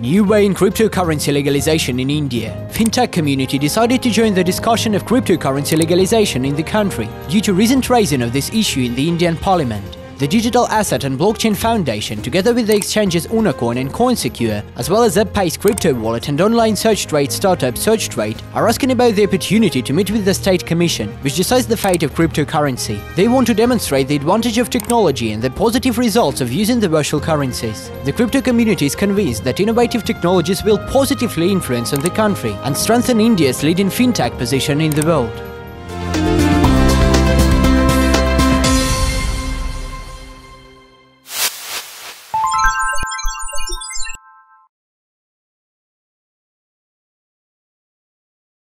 New way in cryptocurrency legalization in India. Fintech community decided to join the discussion of cryptocurrency legalization in the country due to recent raising of this issue in the Indian parliament. The Digital Asset and Blockchain Foundation, together with the exchanges Unocoin and CoinSecure, as well as ZebPay's crypto wallet and online search trade startup SearchTrade, are asking about the opportunity to meet with the State Commission, which decides the fate of cryptocurrency. They want to demonstrate the advantage of technology and the positive results of using the virtual currencies. The crypto community is convinced that innovative technologies will positively influence on the country and strengthen India's leading fintech position in the world.